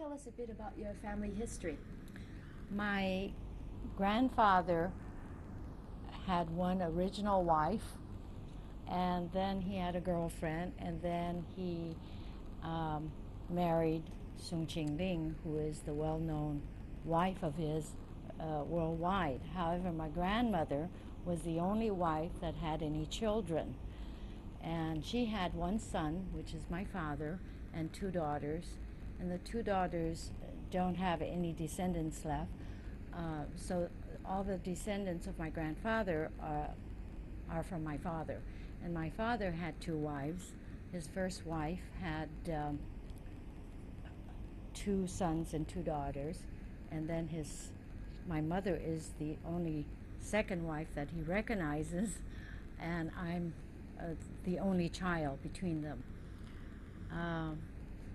tell us a bit about your family history? My grandfather had one original wife, and then he had a girlfriend, and then he um, married Sung Ching Ling, who is the well known wife of his uh, worldwide. However, my grandmother was the only wife that had any children. And she had one son, which is my father, and two daughters. And the two daughters don't have any descendants left. Uh, so all the descendants of my grandfather are, are from my father. And my father had two wives. His first wife had um, two sons and two daughters. And then his, my mother is the only second wife that he recognizes. And I'm uh, the only child between them. Um,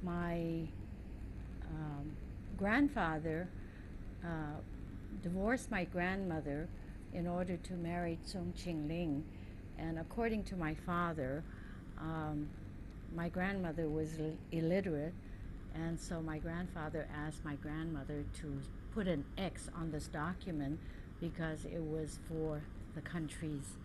my um, grandfather uh, divorced my grandmother in order to marry Sung Ching Ling, and according to my father, um, my grandmother was illiterate, and so my grandfather asked my grandmother to put an X on this document because it was for the country's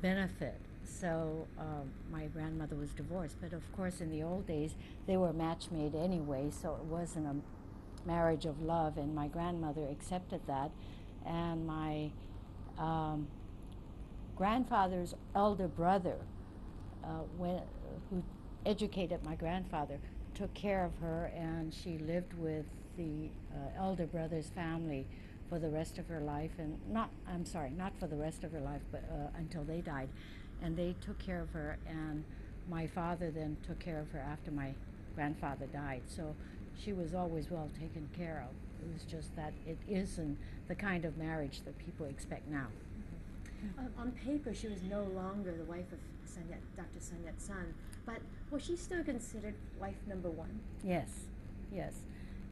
benefit. So um, my grandmother was divorced, but of course, in the old days, they were match made anyway, so it wasn't a marriage of love, and my grandmother accepted that. And my um, grandfather's elder brother, uh, who educated my grandfather, took care of her, and she lived with the uh, elder brother's family for the rest of her life, and not, I'm sorry, not for the rest of her life, but uh, until they died. And they took care of her, and my father then took care of her after my grandfather died. So she was always well taken care of. It was just that it isn't the kind of marriage that people expect now. Um, on paper, she was no longer the wife of Sun Dr. Sun Yat Sen, but was she still considered wife number one? Yes, yes.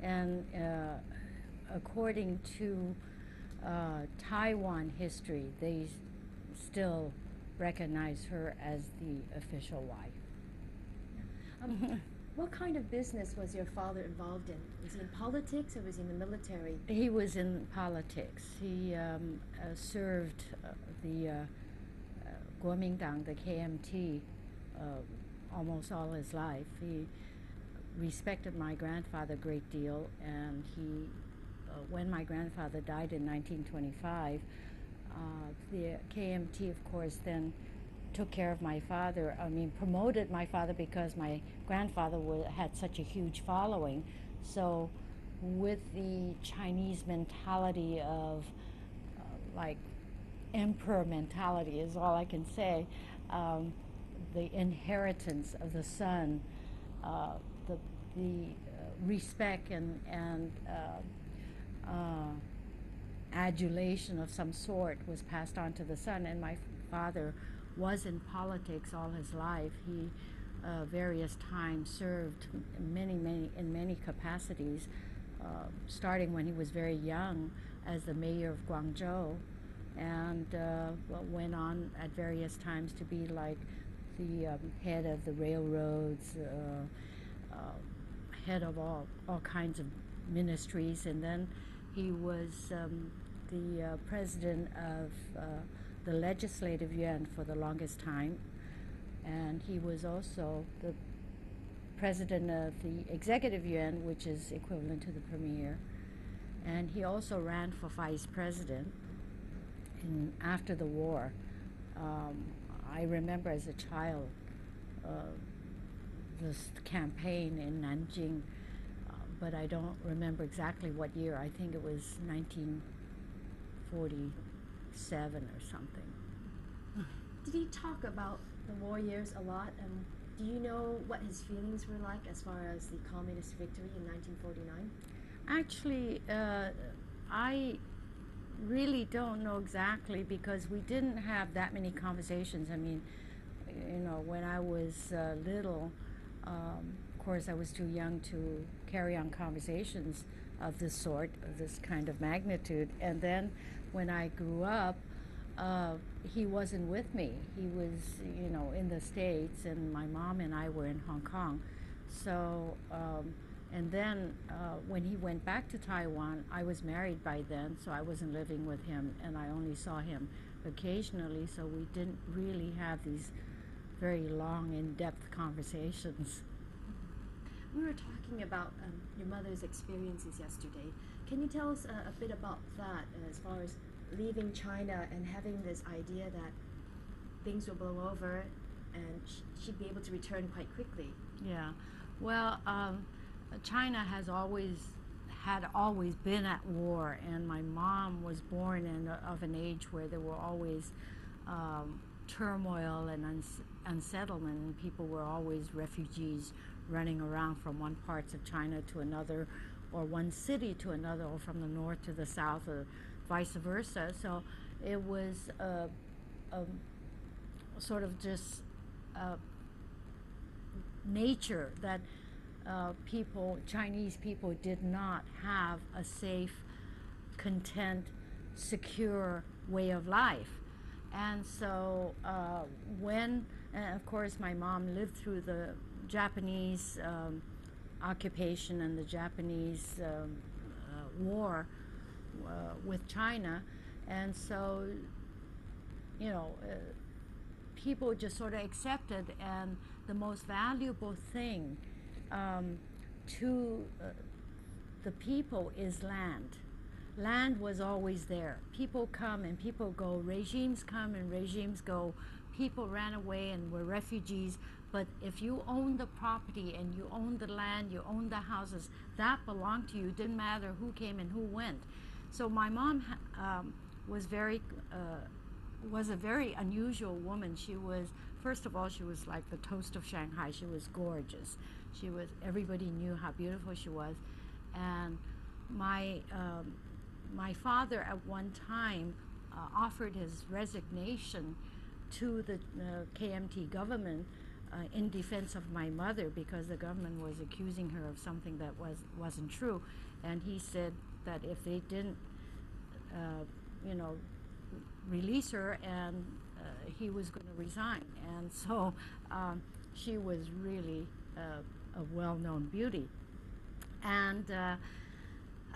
And uh, according to uh, Taiwan history, they still recognize her as the official wife. Um, what kind of business was your father involved in? Was he in politics or was he in the military? He was in politics. He um, uh, served uh, the uh, uh, Kuomintang, the KMT, uh, almost all his life. He respected my grandfather a great deal, and he, uh, when my grandfather died in 1925, uh, the KMT, of course, then took care of my father. I mean, promoted my father because my grandfather had such a huge following. So, with the Chinese mentality of uh, like emperor mentality, is all I can say, um, the inheritance of the son, uh, the, the uh, respect and, and uh, adulation of some sort was passed on to the son. And my father was in politics all his life. He uh, various times served many, many in many capacities, uh, starting when he was very young as the mayor of Guangzhou, and uh, went on at various times to be like the um, head of the railroads, uh, uh, head of all all kinds of ministries, and then he was um, the uh, president of uh, the legislative yuan for the longest time, and he was also the president of the executive yuan, which is equivalent to the premier, and he also ran for vice president. In, after the war, um, I remember as a child uh, this campaign in Nanjing, but I don't remember exactly what year. I think it was 1947 or something. Did he talk about the war years a lot? And do you know what his feelings were like as far as the communist victory in 1949? Actually, uh, I really don't know exactly because we didn't have that many conversations. I mean, you know, when I was uh, little, um, of course, I was too young to carry on conversations of this sort, of this kind of magnitude. And then when I grew up, uh, he wasn't with me. He was, you know, in the States, and my mom and I were in Hong Kong. So um, And then uh, when he went back to Taiwan, I was married by then, so I wasn't living with him, and I only saw him occasionally, so we didn't really have these very long, in depth conversations. We were talking about um, your mother's experiences yesterday. Can you tell us a, bit about that as far as leaving China and having this idea that things will blow over and sh- she'd be able to return quite quickly? Yeah, well, um, China has always had always been at war, and my mom was born in of an age where there were always um, turmoil and uns- unsettlement, and people were always refugees running around from one parts of China to another, or one city to another, or from the north to the south, or vice versa. So it was a, a sort of just uh, nature that uh, people, Chinese people, did not have a safe, content, secure way of life. And so uh, when, and of course, my mom lived through the Japanese um, occupation and the Japanese um, uh, war uh, with China, and so, you know, uh, people just sort of accepted, and the most valuable thing um, to uh, the people is land. Land was always there. People come and people go. Regimes come and regimes go. People ran away and were refugees. But if you own the property and you own the land, you own the houses, that belonged to you. Didn't matter who came and who went. So my mom um, was very uh, was a very unusual woman. She was first of all she was like the toast of Shanghai. She was gorgeous. She was everybody knew how beautiful she was, and my um, my father at one time uh, offered his resignation to the uh, KMT government uh, in defense of my mother because the government was accusing her of something that was wasn't true, and he said that if they didn't, uh, you know, release her, and he was going to resign, and so um, she was really a well-known beauty, and.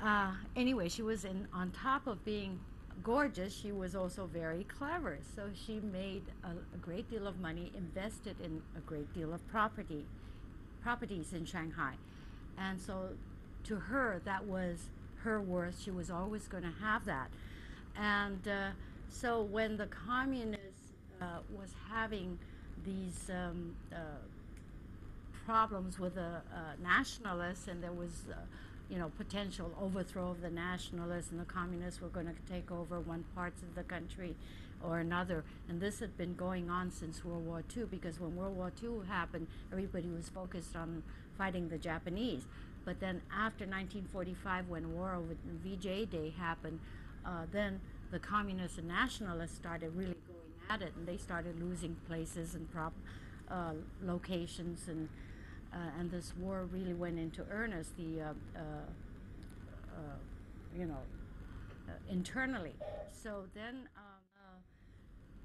Uh, anyway, she was in on top of being gorgeous. She was also very clever. So she made a, a, great deal of money, invested in a great deal of property, properties in Shanghai, and so to her that was her worth. She was always going to have that, and uh, so when the communists uh, was having these. Um, uh, problems with the nationalists and there was you know, potential overthrow of the nationalists and the communists were going to take over one parts of the country or another. And this had been going on since World War II because when World War II happened, everybody was focused on fighting the Japanese. But then after 1945, when War over VJ Day happened, uh, then the communists and nationalists started really going at it, and they started losing places and prop uh, locations and and this war really went into earnest. The uh, uh, you know internally. So then um,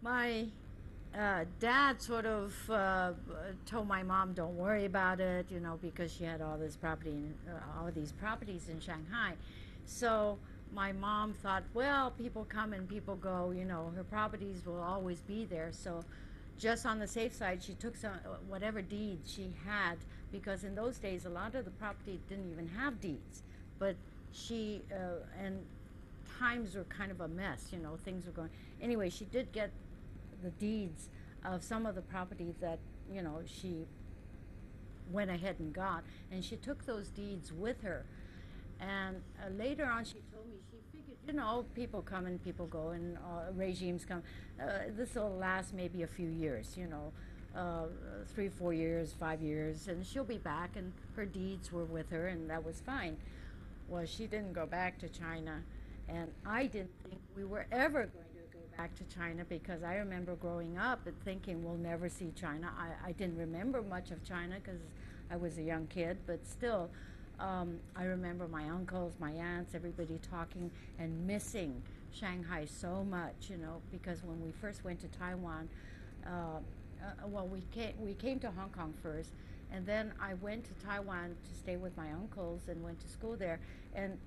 my uh, dad sort of uh, told my mom, "Don't worry about it," you know, because she had all this property, in, uh, all these properties in Shanghai. So my mom thought, well, people come and people go. You know, her properties will always be there. So just on the safe side, she took some whatever deeds she had because in those days a lot of the property didn't even have deeds. But she uh, and times were kind of a mess, you know, things were going. Anyway, she did get the deeds of some of the property that you know she went ahead and got, and she took those deeds with her. And uh, later on, she told me she figured, you know, people come and people go, and uh, regimes come. Uh, this will last maybe a few years, you know uh, three, four years, five years, and she'll be back, and her deeds were with her, and that was fine. Well, she didn't go back to China, and I didn't think we were ever going to go back to China because I remember growing up and thinking we'll never see China. I, I didn't remember much of China because I was a young kid, but still, um, I remember my uncles, my aunts, everybody talking and missing Shanghai so much, you know, because when we first went to Taiwan, uh, uh, well, we came, we came to Hong Kong first, And then I went to Taiwan to stay with my uncles and went to school there. And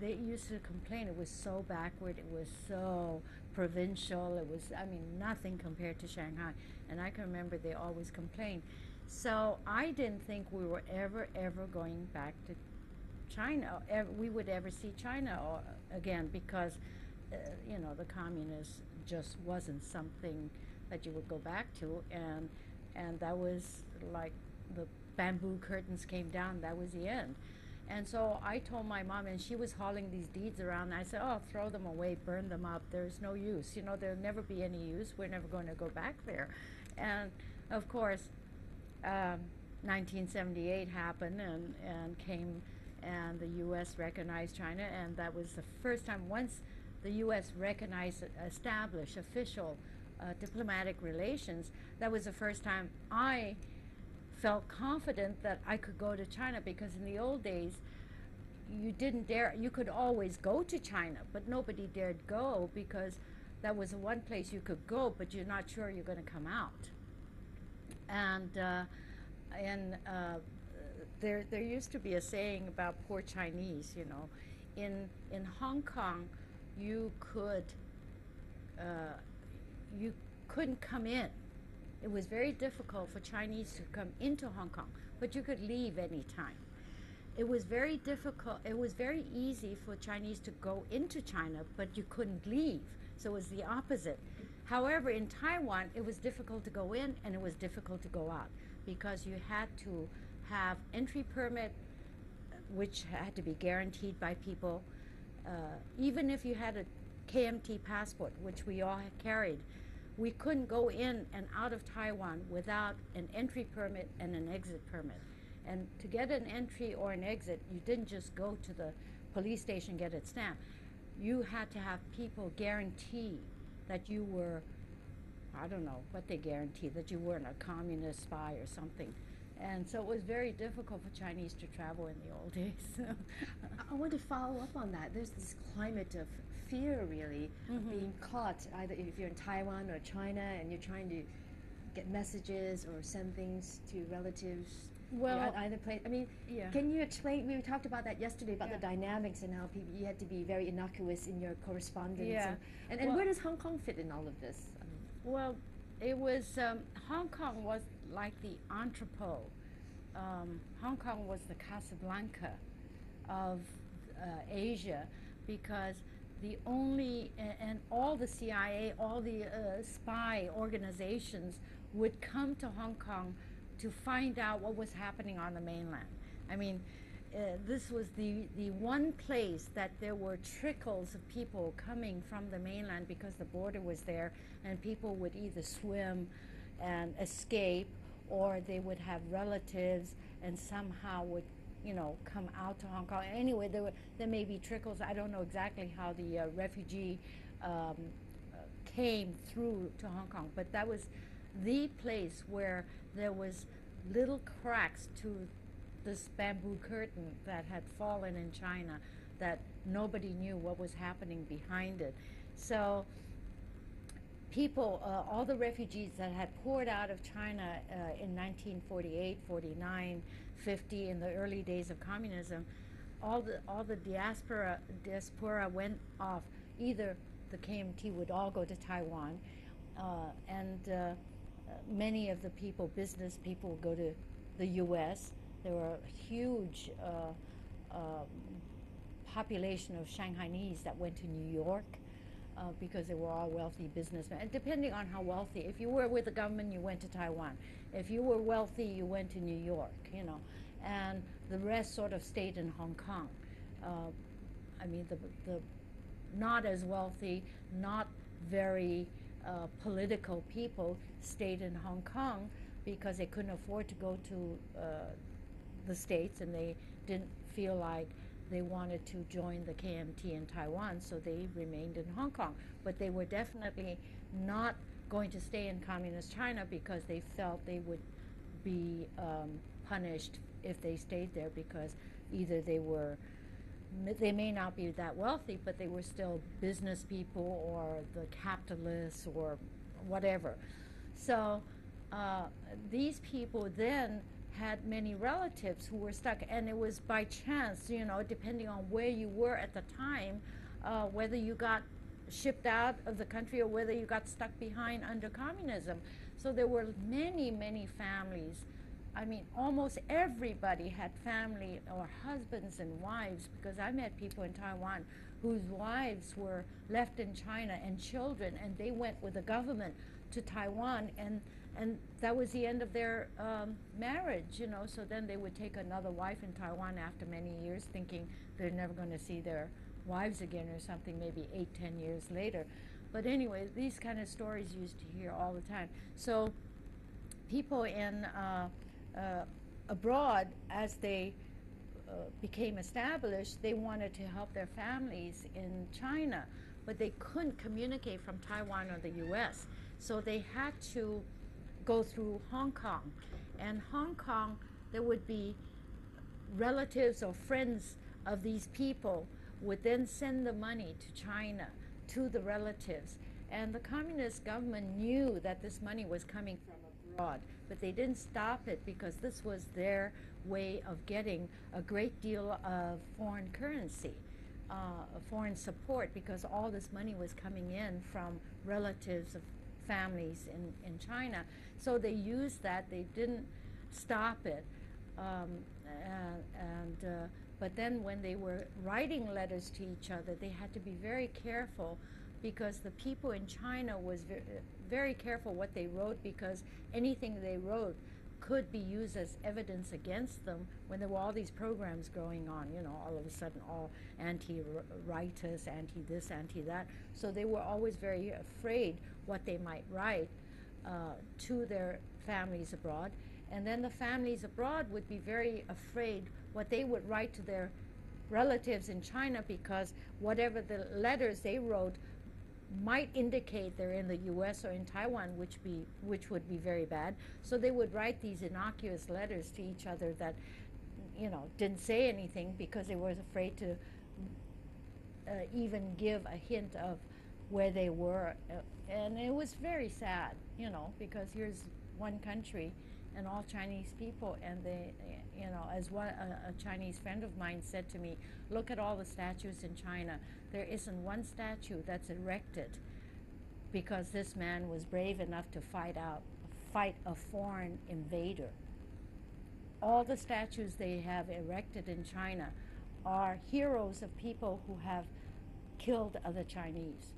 they used to complain it was so backward, it was so provincial, it was, I mean, nothing compared to Shanghai. And I can remember they always complained. So I didn't think we were ever, ever going back to China. ev- We would ever see China again because, uh, you know, the communist just wasn't something that you would go back to, and and that was like the bamboo curtains came down. That was the end. And so I told my mom, and she was hauling these deeds around. I said, "Oh, throw them away, burn them up. There's no use. You know, there'll never be any use. We're never going to go back there." And of course, um, 1978 happened and, and came and the U.S. recognized China and that was the first time once the U.S. recognized established official uh, diplomatic relations that was the first time I felt confident that I could go to China because in the old days you didn't dare you could always go to China but nobody dared go because that was the one place you could go but you're not sure you're going to come out and uh, and uh, there there used to be a saying about poor Chinese. You know, in in Hong Kong, you could uh, you couldn't come in. It was very difficult for Chinese to come into Hong Kong, but you could leave any time. It was very difficult. It was very easy for Chinese to go into China, but you couldn't leave. So it was the opposite. However, in Taiwan, it was difficult to go in and it was difficult to go out because you had to have entry permit, which had to be guaranteed by people. Uh, even if you had a KMT passport, which we all carried, we couldn't go in and out of Taiwan without an entry permit and an exit permit. And to get an entry or an exit, you didn't just go to the police station get it stamped. You had to have people guarantee that you were, I don't know what they guaranteed, that you weren't a communist spy or something. And so it was very difficult for Chinese to travel in the old days. I want to follow up on that. There's this climate of fear, really, Mhm. of being caught, either if you're in Taiwan or China and you're trying to get messages or send things to relatives. Well, at either place. I mean, yeah. can you explain? We talked about that yesterday about the dynamics and how people, you had to be very innocuous in your correspondence. Yeah. And, and, and Well- where does Hong Kong fit in all of this? Well, it was um, Hong Kong was like the entrepot. Um, Hong Kong was the Casablanca of uh, Asia because the only and all the CIA, all the uh, spy organizations would come to Hong Kong to find out what was happening on the mainland. I mean, uh, this was the, the one place that there were trickles of people coming from the mainland because the border was there, and people would either swim and escape, or they would have relatives and somehow would, you know, come out to Hong Kong. Anyway, there were there may be trickles. I don't know exactly how the uh, refugee um, uh, came through to Hong Kong, but that was the place where there was little cracks to this bamboo curtain that had fallen in China that nobody knew what was happening behind it. So people, uh, all the refugees that had poured out of China uh, in 1948, 49, 50, in the early days of communism, all the all the diaspora diaspora went off. Either the KMT would all go to Taiwan, uh, and uh, uh, many of the people, business people, would go to the U.S. There were a huge uh, um, population of Shanghainese that went to New York uh, because they were all wealthy businessmen. And depending on how wealthy, if you were with the government, you went to Taiwan. If you were wealthy, you went to New York. You know, and the rest sort of stayed in Hong Kong. Uh, I mean, the the not as wealthy, not very uh, political people stayed in Hong Kong because they couldn't afford to go to uh, the States and they didn't feel like they wanted to join the KMT in Taiwan, so they remained in Hong Kong. But they were definitely not going to stay in communist China because they felt they would be um, punished if they stayed there because either they were they may not be that wealthy, but they were still business people or the capitalists or whatever. So uh, these people then had many relatives who were stuck, and it was by chance, you know, depending on where you were at the time, uh, whether you got shipped out of the country or whether you got stuck behind under communism. So there were many, many families. I mean, almost everybody had family or husbands and wives because I met people in Taiwan whose wives were left in China and children, and they went with the government to Taiwan, and and that was the end of their um, marriage, you know. So then they would take another wife in Taiwan after many years, thinking they're never going to see their wives again or something, maybe eight, ten years later. But anyway, these kind of stories used to hear all the time. So people in uh, uh, abroad, as they uh, became established, they wanted to help their families in China, but they couldn't communicate from Taiwan or the U.S. So they had to go through Hong Kong, and Hong Kong there would be relatives or friends of these people would then send the money to China to the relatives. And the communist government knew that this money was coming from abroad, but they didn't stop it because this was their way of getting a great deal of foreign currency, uh, foreign support, because all this money was coming in from relatives of families in, in China. So they used that, they didn't stop it. Um, and, and uh, but then when they were writing letters to each other, they had to be very careful because the people in China was very careful what they wrote because anything they wrote could be used as evidence against them when there were all these programs going on, you know, all of a sudden all anti-rightist, anti-this, anti-that. So they were always very afraid what they might write uh, to their families abroad. And then the families abroad would be very afraid what they would write to their relatives in China because whatever the letters they wrote might indicate they're in the U.S. or in Taiwan, which be which would be very bad. So they would write these innocuous letters to each other that, you know, didn't say anything because they were afraid to uh, even give a hint of where they were, uh, and it was very sad, you know, because here's one country and all Chinese people, and they, you know, as one a, a, Chinese friend of mine said to me, look at all the statues in China. There isn't one statue that's erected because this man was brave enough to fight out, fight a foreign invader. All the statues they have erected in China are heroes of people who have killed other Chinese.